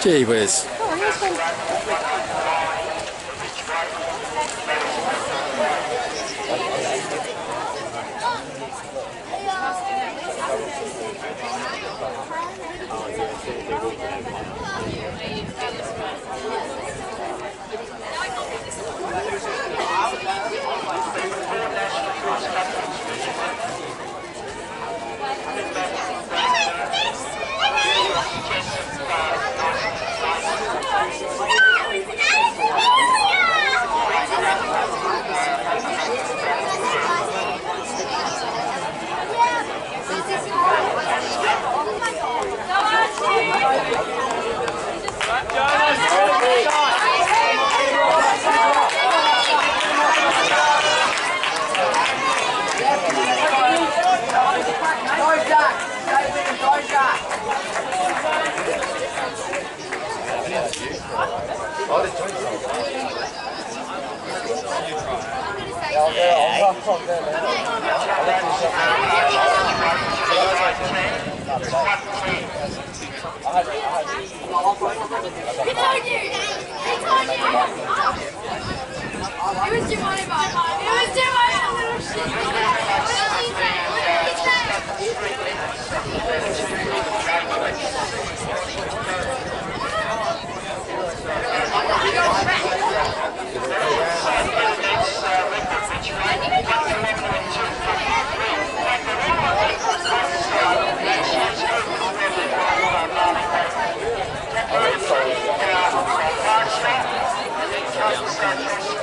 这一辈子 On you! Obrigado.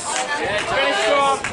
Jesus! Finish strong.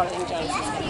Oh God, I